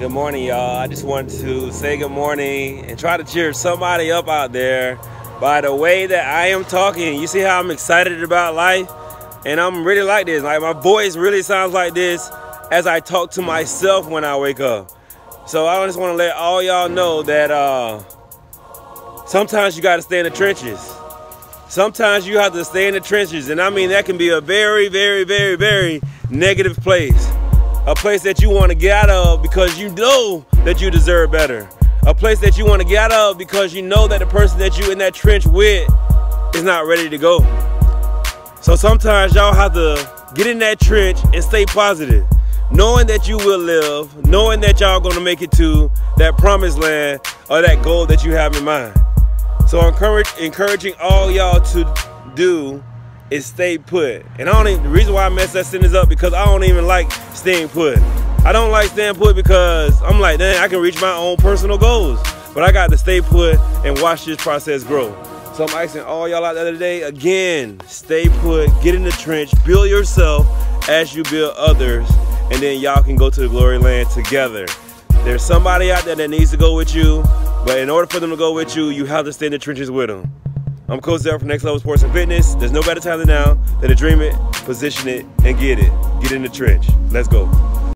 Good morning, y'all. I just wanted to say good morning and try to cheer somebody up out there by the way that I am talking. You see how I'm excited about life? And I'm really like this. Like my voice really sounds like this as I talk to myself when I wake up. So I just want to let all y'all know that uh, sometimes you got to stay in the trenches. Sometimes you have to stay in the trenches. And I mean, that can be a very, very, very, very negative place a place that you want to get out of because you know that you deserve better. A place that you want to get out of because you know that the person that you in that trench with is not ready to go. So sometimes y'all have to get in that trench and stay positive, knowing that you will live, knowing that y'all gonna make it to that promised land or that goal that you have in mind. So encourage, encouraging all y'all to do is stay put. And I don't even, the reason why I messed that sentence up because I don't even like staying put. I don't like staying put because I'm like, dang, I can reach my own personal goals. But I got to stay put and watch this process grow. So I'm asking all y'all out there today, again, stay put, get in the trench, build yourself as you build others, and then y'all can go to the glory land together. There's somebody out there that needs to go with you, but in order for them to go with you, you have to stay in the trenches with them. I'm Coach Zell from Next Level Sports and Fitness. There's no better time than now than to dream it, position it, and get it. Get in the trench. Let's go.